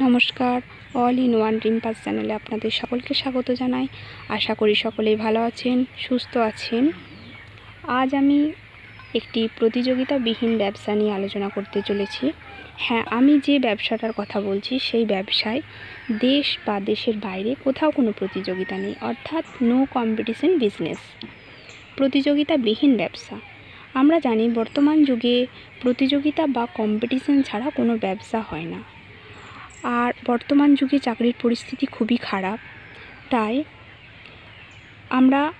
নমস্কার, all in one রিম্পাস চ্যানেলে আপনাদের সকলকে স্বাগত জানাই। আশা করি সকলেই ভালো আছেন, সুস্থ আছেন। আজ আমি একটি প্রতিযোগিতাবিহীন ব্যবসা নিয়ে আলোচনা করতে চলেছি। হ্যাঁ আমি যে ব্যবসাটার কথা বলছি, সেই ব্যবসায় দেশ বা দেশের বাইরে কোথাও কোনো প্রতিযোগিতা নেই, অর্থাৎ নো কম্পিটিশন বিজনেস প্রতিযোগিতাবিহীন ব্যবসা। আমরা জানি বর্তমান যুগে প্রতিযোগিতা বা কম্পিটিশন ছাড়া কোনো ব্যবসা হয় না। আর বর্তমান যুগে চাকরির পরিস্থিতি খুবই খারাপ। তাই আমরা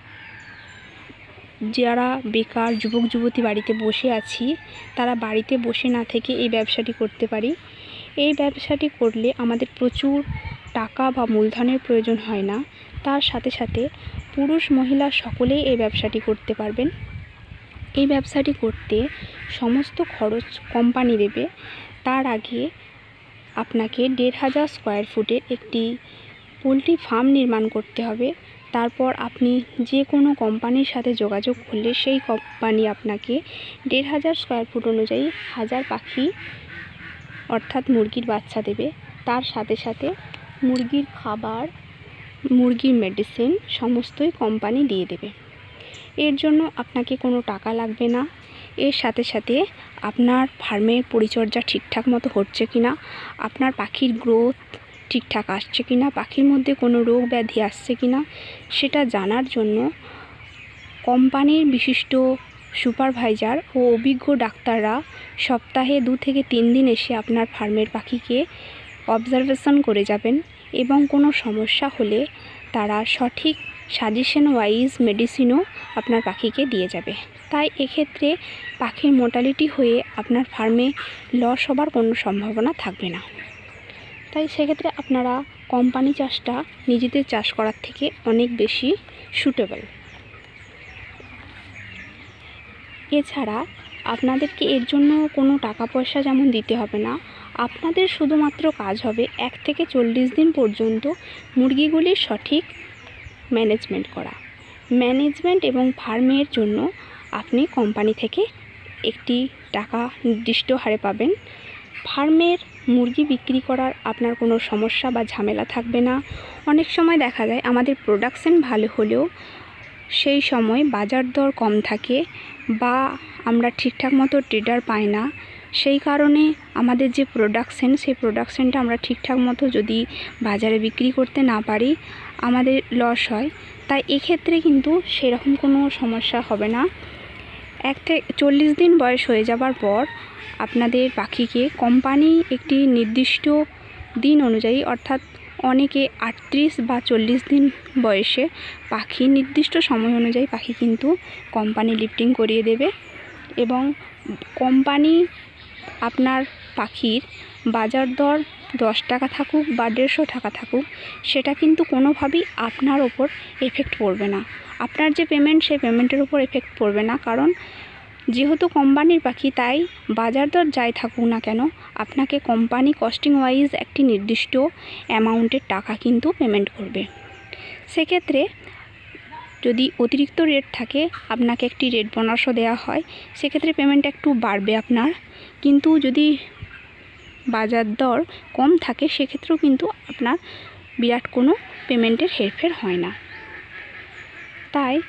যারা বেকার যুবক, যুবতী বাড়িতে বসে আছি, তারা বাড়িতে বসে না থেকে এই ব্যবসাটি করতে পারি। এই ব্যবসাটি করলে আমাদের প্রচুর টাকা বা মূলধনের প্রয়োজন হয় না। তার সাথে সাথে পুরুষ, মহিলা সকলেই এই ব্যবসাটি করতে পারবেন। এই ব্যবসাটি করতে সমস্ত খরচ কোম্পানি দেবে। তার আগে আপনাকে দেড় হাজার স্কোয়ার ফুটের একটি পোলট্রি ফার্ম নির্মাণ করতে হবে। তারপর আপনি যে কোনো কোম্পানির সাথে যোগাযোগ করলে সেই কোম্পানি আপনাকে দেড় হাজার স্কোয়ার ফুট অনুযায়ী হাজার পাখি, অর্থাৎ মুরগির বাচ্চা দেবে। তার সাথে সাথে মুরগির খাবার, মুরগির মেডিসিন সমস্তই কোম্পানি দিয়ে দেবে। এর জন্য আপনাকে কোনো টাকা লাগবে না। এর সাথে সাথে আপনার ফার্মের পরিচর্যা ঠিকঠাক মতো হচ্ছে কি না আপনার পাখির গ্রোথ ঠিকঠাক আসছে কি না পাখির মধ্যে কোনো রোগ ব্যাধি আসছে কি না সেটা জানার জন্য কোম্পানির বিশিষ্ট সুপারভাইজার ও অভিজ্ঞ ডাক্তাররা সপ্তাহে দু থেকে তিন দিন এসে আপনার ফার্মের পাখিকে অবজারভেশন করে যাবেন এবং কোনো সমস্যা হলে তারা সঠিক সাজেশন ওয়াইজ মেডিসিনও আপনার পাখিকে দিয়ে যাবে। তাই এক্ষেত্রে পাখির মোটালিটি হয়ে আপনার ফার্মে লস হবার কোনো সম্ভাবনা থাকবে না। তাই সেক্ষেত্রে আপনারা কোম্পানি চাষটা নিজেদের চাষ করার থেকে অনেক বেশি সুটেবল এছাড়া আপনাদেরকে এর জন্য কোনো টাকা পয়সা যেমন দিতে হবে না, আপনাদের শুধুমাত্র কাজ হবে এক থেকে চল্লিশ দিন পর্যন্ত মুরগিগুলির সঠিক ম্যানেজমেন্ট করা। ম্যানেজমেন্ট এবং ফার্মের জন্য আপনি কোম্পানি থেকে একটি টাকা নির্দিষ্ট হারে পাবেন। ফার্মের মুরগি বিক্রি করার আপনার কোনো সমস্যা বা ঝামেলা থাকবে না। অনেক সময় দেখা যায় আমাদের প্রোডাকশন ভালো হলেও সেই সময় বাজার দর কম থাকে বা আমরা ঠিকঠাক মতো ট্রেডার পাই না। সেই কারণে আমাদের যে প্রোডাকশন সেই প্রোডাকশনটা আমরা ঠিকঠাক মতো যদি বাজারে বিক্রি করতে না পারি, আমাদের লস হয়। তাই এক্ষেত্রে কিন্তু সেরকম কোনো সমস্যা হবে না। এক থেকে চল্লিশ দিন বয়স হয়ে যাবার পর আপনাদের পাখিকে কোম্পানি একটি নির্দিষ্ট দিন অনুযায়ী, অর্থাৎ অনেকে আটত্রিশ বা চল্লিশ দিন বয়সে পাখি নির্দিষ্ট সময় অনুযায়ী পাখি কিন্তু কোম্পানি লিফটিং করিয়ে দেবে এবং কোম্পানি আপনার পাখির বাজার দর দশ টাকা থাকুক বা দেড়শো টাকা থাকুক, সেটা কিন্তু কোনোভাবেই আপনার ওপর এফেক্ট পড়বে না। আপনার যে পেমেন্ট সেই পেমেন্টের উপর এফেক্ট পড়বে না। কারণ যেহেতু কোম্পানির পাখি, তাই বাজার দর যাই থাকুক না কেন, আপনাকে কোম্পানি কস্টিং ওয়াইজ একটি নির্দিষ্ট অ্যামাউন্টের টাকা কিন্তু পেমেন্ট করবে। সেক্ষেত্রে যদি অতিরিক্ত রেট থাকে, আপনাকে একটি রেট বোনাসও দেওয়া হয়। সেক্ষেত্রে পেমেন্ট একটু বাড়বে আপনার। কিন্তু যদি বাজার দর কম থাকে, সেক্ষেত্রেও কিন্তু আপনার বিরাট কোনো পেমেন্টের হেরফের হয় না। তাই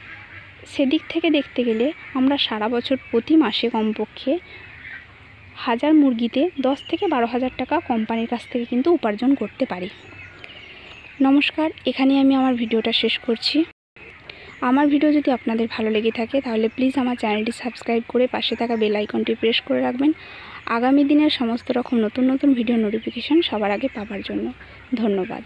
সেদিক থেকে দেখতে গেলে আমরা সারা বছর প্রতি মাসে কমপক্ষে হাজার মুরগিতে দশ থেকে বারো হাজার টাকা কোম্পানির কাছ থেকে কিন্তু উপার্জন করতে পারি। নমস্কার এখানে আমি আমার ভিডিওটা শেষ করছি। আমার ভিডিও যদি আপনাদের ভালো লেগে থাকে, তাহলে প্লিজ আমার চ্যানেলটি সাবস্ক্রাইব করে পাশে থাকা বেল আইকনটি প্রেস করে রাখবেন। আগামী দিনের সমস্ত রকম নতুন নতুন ভিডিও নোটিফিকেশান সবার আগে পাওয়ার জন্য। ধন্যবাদ।